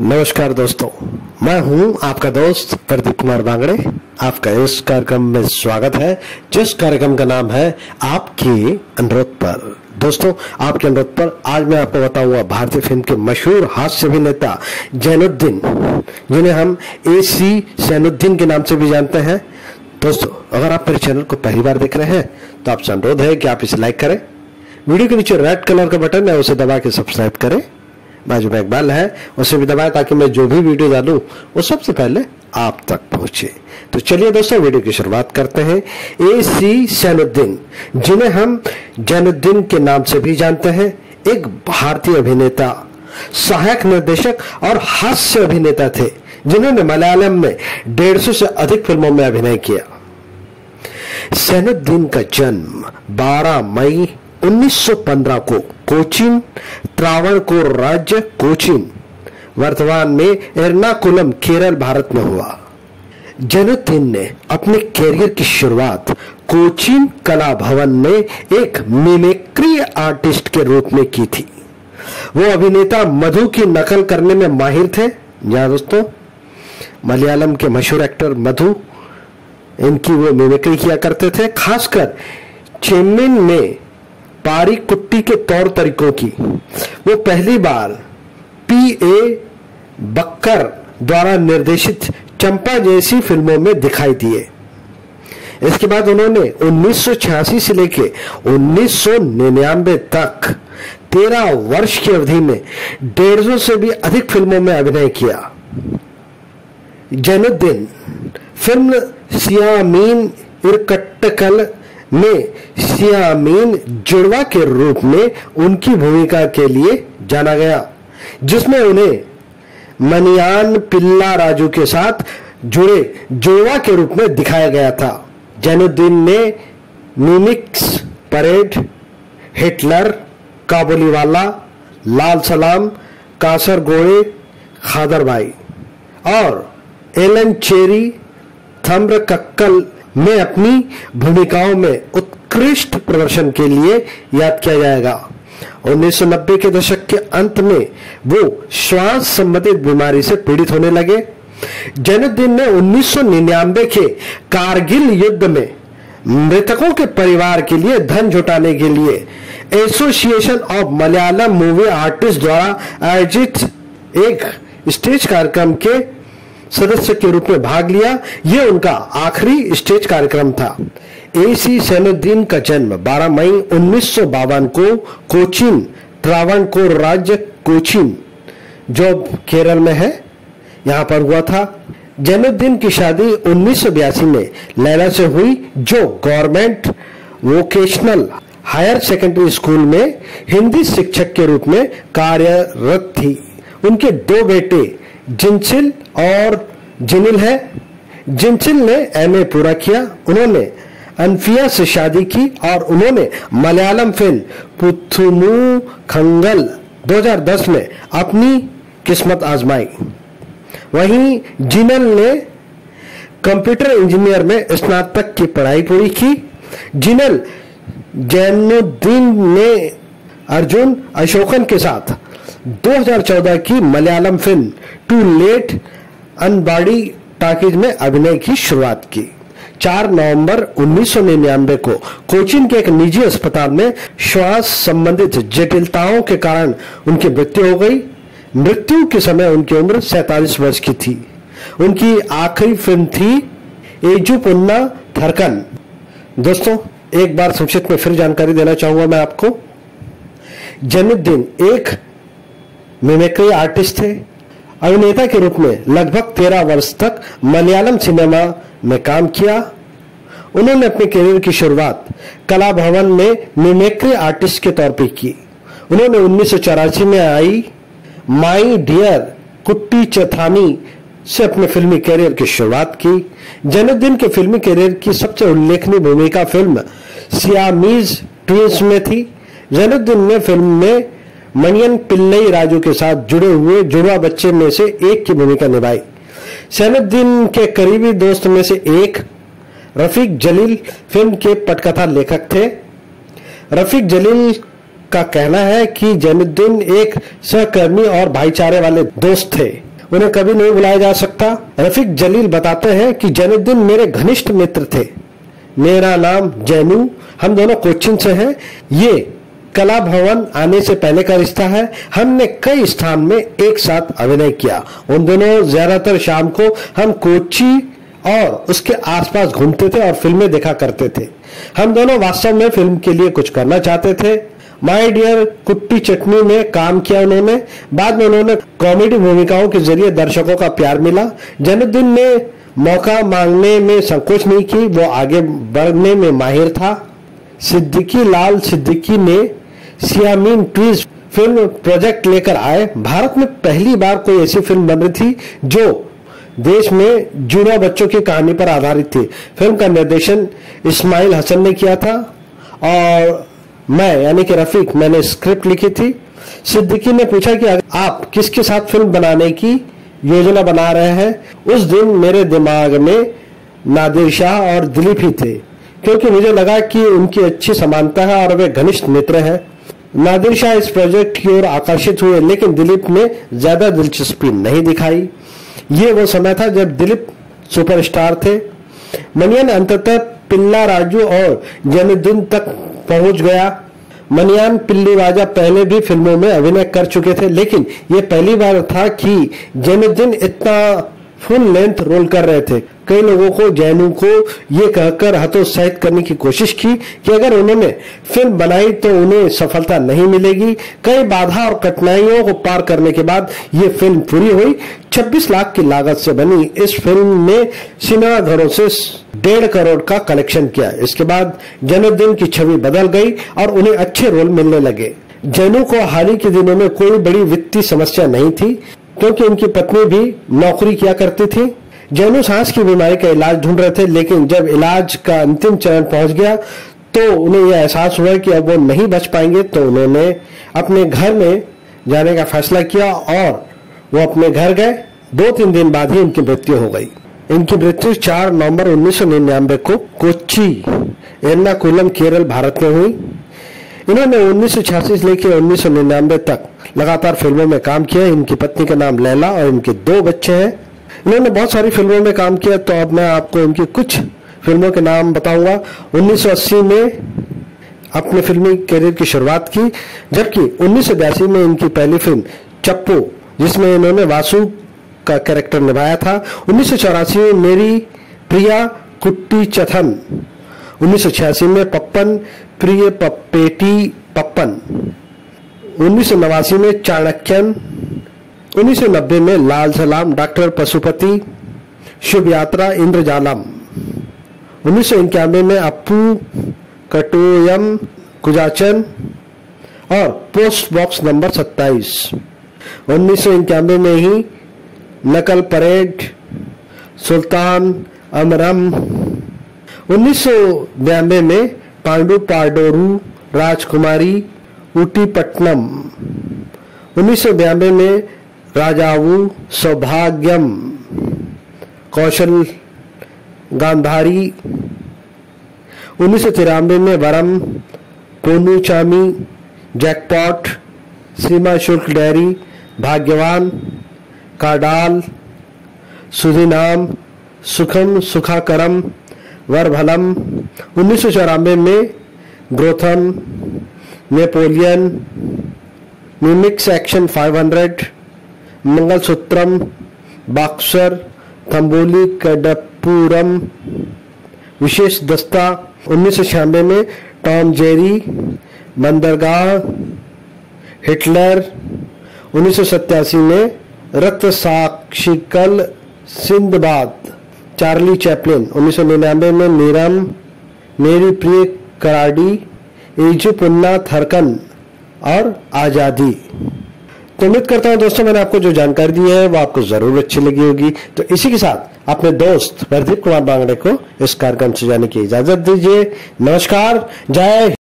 नमस्कार दोस्तों, मैं हूँ आपका दोस्त प्रदीप कुमार बांगड़े। आपका इस कार्यक्रम में स्वागत है, जिस कार्यक्रम का नाम है आपके अनुरोध पर। दोस्तों, आपके अनुरोध पर आज मैं आपको बताऊँगा, भारतीय फ़िल्म के मशहूर हास्य अभिनेता जैनुद्दीन, जिन्हें हम ए सी सैनुद्दीन के नाम से भी जानते हैं। दोस्तों, अगर आप मेरे चैनल को पहली बार देख रहे हैं तो आपसे अनुरोध है कि आप इसे लाइक करें, वीडियो के नीचे रेड कलर का बटन है, उसे दबा के सब्सक्राइब करें। बाजू में एक बेल है, उसे भी दबाएँ ताकि मैं जो भी वीडियो डालूं, वो सबसे पहले आप तक पहुँचे। तो चलिए दोस्तों, वीडियो की शुरुआत करते हैं। ए सी सैनुद्दीन जिन्हें हम जैनुद्दीन के नाम से भी जानते हैं। एक भारतीय अभिनेता, सहायक निर्देशक और हास्य अभिनेता थे, जिन्होंने मलयालम में डेढ़ सौ से अधिक फ़िल्मों में अभिनय किया। सैनुद्दीन का जन्म 12 मई 1915 को कोचिन, त्रावणकोर राज्य कोचिन, वर्तमान में एर्नाकुलम, केरल, भारत में हुआ। जनुद्दीन ने अपने कैरियर की शुरुआत कोचिन कला भवन में एक मिमिक्री आर्टिस्ट के रूप में की थी। वो अभिनेता मधु की नकल करने में माहिर थे। या दोस्तों, मलयालम के मशहूर एक्टर मधु, इनकी वो मिमिक्री किया करते थे। खासकर चेन्नई में पारी कुट्टी के तौर तरीकों की। वो पहली बार पी ए बक्कर द्वारा निर्देशित चंपा जैसी फ़िल्मों में दिखाई दिए। इसके बाद उन्होंने 1986 से लेके 1999 तक 13 वर्ष की अवधि में डेढ़ सौ से भी अधिक फ़िल्मों में अभिनय किया। जैनुद्दीन, फ़िल्म सियामीन इरकट्टकल में सियामीन जुड़वा के रूप में उनकी भूमिका के लिए जाना गया, जिसमें उन्हें मनियान पिल्ला राजू के साथ जुड़े, जुड़वा के रूप में दिखाया गया था। जैनुद्दीन ने mimics parade, Hitler, Kabuliwala, Lal Salam, Kasaragod खादर भाई और एलन चेरी, थम्र कक्कल में अपनी भूमिकाओं में उत्कृष्ट प्रदर्शन के लिए याद किया जाएगा। 1990 के दशक के अंत में वो श्वास संबंधित बीमारी से पीड़ित होने लगे। जैनुद्दीन ने 1999 के कारगिल युद्ध में मृतकों के परिवार के लिए धन जुटाने के लिए association of Malayalam movie artist द्वारा आयोजित एक स्टेज कार्यक्रम के सदस्य के रूप में भाग लिया। यह उनका आखिरी स्टेज कार्यक्रम था। ए सी सैनुद्दीन का जन्म 12 मई उन्नीस को कोचिन, त्रावणकोर राज्य कोचिन, जो केरल में है। यहाँ पर हुआ था। जैनुद्दीन की शादी उन्नीस सौ बयासी में लैला से हुई, जो government vocational higher secondary school में हिंदी शिक्षक के रूप में कार्यरत थी। उनके दो बेटे जिनसिल और जिनिल है। जिनसिल ने एमए पूरा किया, उन्होंने अनफिया से शादी की और उन्होंने मलयालम फ़िल्म पुथुमू खंगल 2010 में अपनी किस्मत आजमाई। वहीं जिनल ने कंप्यूटर इंजीनियर में स्नातक की पढ़ाई पूरी की। जिनल जैनुद्दीन ने अर्जुन अशोकन के साथ 2014 की Malayalam film to let Ambadi talkies में अभिनय की शुरुआत की। 4 नवंबर 1999 को कोचिन के एक निजी अस्पताल में श्वास संबंधित जटिलताओं के कारण उनकी मृत्यु हो गई। मृत्यु के समय उनकी उम्र सैतालीस वर्ष की थी। उनकी आखिरी फ़िल्म थी एजू पुन्ना थरकन दोस्तों, एक बार संक्षिप्त में फिर जानकारी देना चाहूँगा मैं आपको। जैनुद्दीन एक मिमिक्री आर्टिस्ट थे अभिनेता के रूप में लगभग तेरह वर्ष तक मलयालम सिनेमा में काम किया। उन्होंने अपने करियर की शुरुआत कला भवन में मिमिक्री आर्टिस्ट के तौर पर की। उन्होंने उन्नीस में आई माई डियर कुट्टी चथानी से अपने फिल्मी करियर की शुरुआत की। जैनुद्दीन के फिल्मी करियर की सबसे उल्लेखनीय भूमिका फ़िल्म सियामीज ट्विंस में थी। जैनुद्दीन ने फ़िल्म में मनियन पिल्लई राजू के साथ जुड़े हुए जुड़वा बच्चे में से एक की भूमिका निभाई। सैनुद्दीन के करीबी दोस्त में से एक, रफीक जलील फ़िल्म के पटकथा लेखक थे। रफीक जलील का कहना है कि जैनुद्दीन एक सहकर्मी और भाईचारे वाले दोस्त थे। उन्हें कभी नहीं बुलाया जा सकता। रफीक जलील बताते हैं कि जैनुद्दीन मेरे घनिष्ठ मित्र थे। मेरा नाम जैनू, हम दोनों कोचिन से हैं। ये कला भवन आने से पहले का रिश्ता है। हमने कई स्थान में एक साथ अभिनय किया। उन दोनों ज़्यादातर शाम को हम कोची और उसके आसपास घूमते थे और फ़िल्में देखा करते थे। हम दोनों वास्तव में फ़िल्म के लिए कुछ करना चाहते थे। माय डियर कुट्टी चटनी में काम किया उन्होंने। बाद में उन्होंने कॉमेडी भूमिकाओं के ज़रिए दर्शकों का प्यार मिला। जनुद्दीन ने मौका मांगने में संकोच नहीं की, वो आगे बढ़ने में माहिर था। सिद्दीकी लाल सिद्दीकी ने सियामीन ट्वीज फ़िल्म प्रोजेक्ट लेकर आए। भारत में पहली बार कोई ऐसी फ़िल्म बन रही थी जो देश में जुड़वा बच्चों की कहानी पर आधारित थी। फ़िल्म का निर्देशन इस्माइल हसन ने किया था और मैं, यानी कि रफीक, मैंने स्क्रिप्ट लिखी थी। सिद्दीकी ने पूछा कि आप किसके साथ फ़िल्म बनाने की योजना बना रहे हैं? उस दिन मेरे दिमाग में नादिर शाह और दिलीप ही थे, क्योंकि मुझे लगा कि उनकी अच्छी समानता है और वे घनिष्ठ मित्र हैं। नादिर शाह इस प्रोजेक्ट की ओर आकर्षित हुए, लेकिन दिलीप ने ज़्यादा दिलचस्पी नहीं दिखाई। ये वो समय था जब दिलीप सुपरस्टार थे। मनियन अंततः पिल्ला राजू और जनुद्दीन तक पहुँच गया। मनियान पिल्ली राजा पहले भी फ़िल्मों में अभिनय कर चुके थे, लेकिन ये पहली बार था कि जैनुद्दीन इतना फुल लेंथ रोल कर रहे थे। कई लोगों को, जैनू को ये कहकर हतोत्साहित करने की कोशिश की कि अगर उन्होंने फ़िल्म बनाई तो उन्हें सफलता नहीं मिलेगी। कई बाधा और कठिनाइयों को पार करने के बाद ये फ़िल्म पूरी हुई। 26 लाख की लागत से बनी इस फ़िल्म ने सिनेमा घरों से डेढ़ करोड़ का कलेक्शन किया। इसके बाद जन्मदिन की छवि बदल गई और उन्हें अच्छे रोल मिलने लगे। जैनू को हाल ही के दिनों में कोई बड़ी वित्तीय समस्या नहीं थी। क्योंकि उनकी पत्नी भी नौकरी किया करती थी। जैनू सांस की बीमारी का इलाज ढूंढ रहे थे, लेकिन जब इलाज का अंतिम चरण पहुँच गया तो उन्हें यह एहसास हुआ कि अब वो नहीं बच पाएँगे तो उन्होंने अपने घर में जाने का फैसला किया और वो अपने घर गए। दो तीन दिन बाद ही उनकी मृत्यु हो गई। इनकी मृत्यु 4 नवंबर उन्नीस सौ निन्यानबे को कोच्चि, एर्नाकुलम, केरल, भारत में हुई। इन्होंने उन्नीस से लेकर उन्नीस तक लगातार फ़िल्मों में काम किया इनकी पत्नी का नाम लैला और इनके दो बच्चे हैं। इन्होंने बहुत सारी फ़िल्मों में काम किया तो अब मैं आपको इनकी कुछ फ़िल्मों के नाम बताऊँगा। 1980 में अपने फिल्मी करियर की शुरुआत की, जबकि उन्नीस में इनकी पहली फ़िल्म चप्पू, जिसमें इन्होंने वासु का कैरेक्टर निभाया था। उन्नीस सौ चौरासी में मेरी प्रिया कुट्टी चथन, उन्नीस सौ छियासी में पप्पन प्रिय पप्पेटी पप्पन, उन्नीस सौ नवासी में चाणक्यन 1990 में लाल सलाम, डॉक्टर पशुपति, शुभ यात्रा इंद्रजालम उन्नीस सौ इक्यानबे में अपू कटोयम, कुजाचन और पोस्ट बॉक्स नंबर 27 उन्नीस में ही नकल परेड, सुल्तान अमरम। उन्नीस में पांडु पाडोरू राजकुमारी ऊटी पट्टनम उन्नीस में राजावु सौभाग्यम। कौशल गांधारी। उन्नीस सौ तिरानवे में वरम पोनूचामी जैकपॉट, सीमा शुल्क डेयरी, भाग्यवान, काडाल, सुधिनाम, सुखम सुखाकरम वरभलम, उन्नीस सौ चौरानवे में ग्रोथम, Napoleon mimics action 500 Mangalasutram, Boxer Thumboli Kadappuram विशेष दस्ता, उन्नीस सौ छियानवे में टॉम जेरी, बंदरगाह, हिटलर, उन्नीस सौ सत्तासी में रक्त साक्षिकल सिंधबाद। चार्ली चैपलिन, उन्नीस सौ निन्यानबे में नीरम मेरी प्रिय कराडी एजू पुन्ना थरकन और आज़ादी। तो उम्मीद करता हूँ दोस्तों, मैंने आपको जो जानकारी दी है, वो आपको ज़रूर अच्छी लगी होगी। तो इसी के साथ अपने दोस्त प्रदीप कुमार बांगड़े को इस कार्यक्रम से जाने की इजाज़त दीजिए। नमस्कार, जय